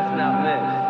best not miss.